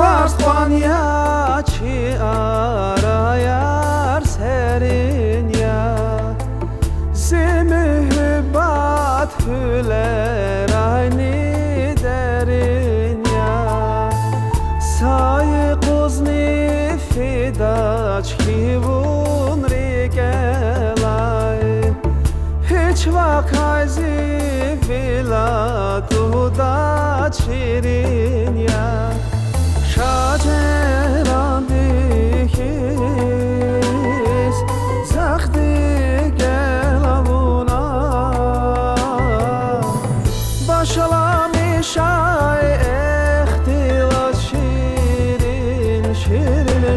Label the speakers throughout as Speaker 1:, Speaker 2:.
Speaker 1: Arspanya çi arayar serin ya. Zemühbat hüler aynı derin ya. Sayı kuzni fidaç kivun rigelay Hiç vakayzi vila tuda çirin ya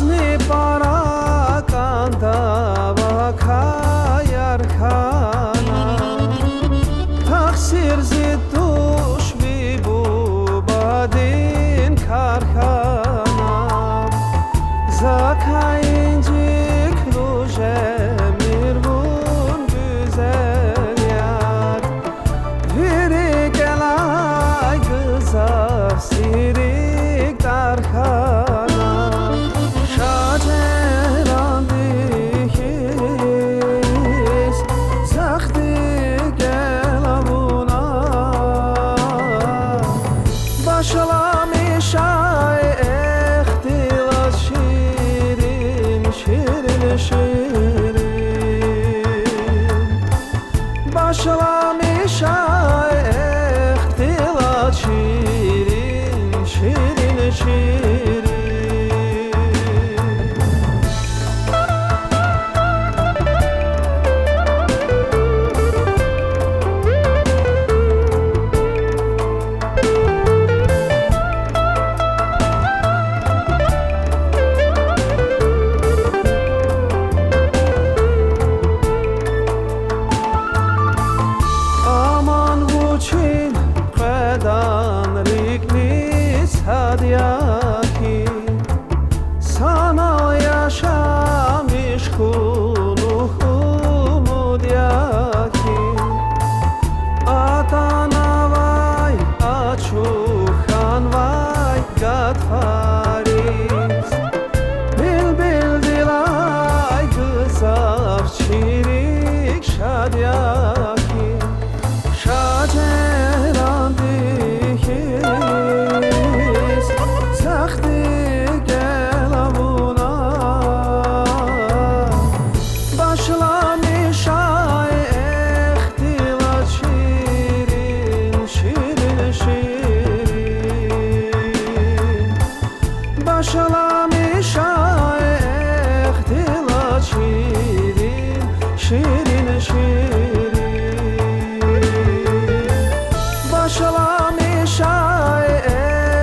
Speaker 1: sleep on a Başlamış ay ihtilat şirin Şirin şirin. Başlamış ay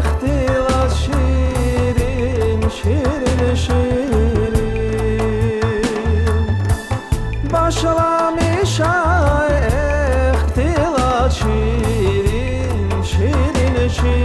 Speaker 1: ihtilat şirin Şirin şirin. Başlamış ay ihtilat şirin Şirin şirin